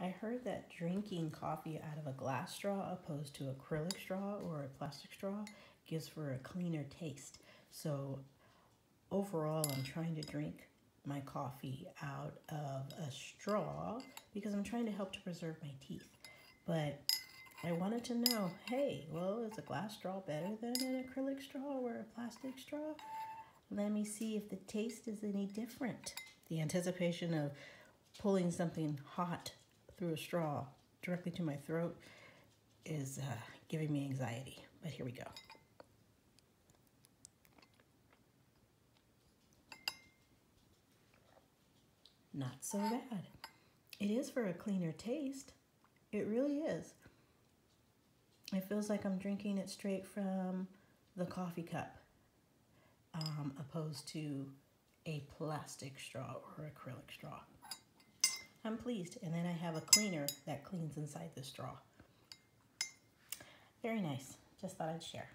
I heard that drinking coffee out of a glass straw opposed to acrylic straw or a plastic straw gives for a cleaner taste. So overall, I'm trying to drink my coffee out of a straw because I'm trying to help to preserve my teeth. But I wanted to know, hey, well, is a glass straw better than an acrylic straw or a plastic straw? Let me see if the taste is any different. The anticipation of pulling something hot through a straw directly to my throat is uh, giving me anxiety. But here we go. Not so bad. It is for a cleaner taste. It really is. It feels like I'm drinking it straight from the coffee cup um, opposed to a plastic straw or acrylic straw. I'm pleased. And then I have a cleaner that cleans inside the straw. Very nice. Just thought I'd share.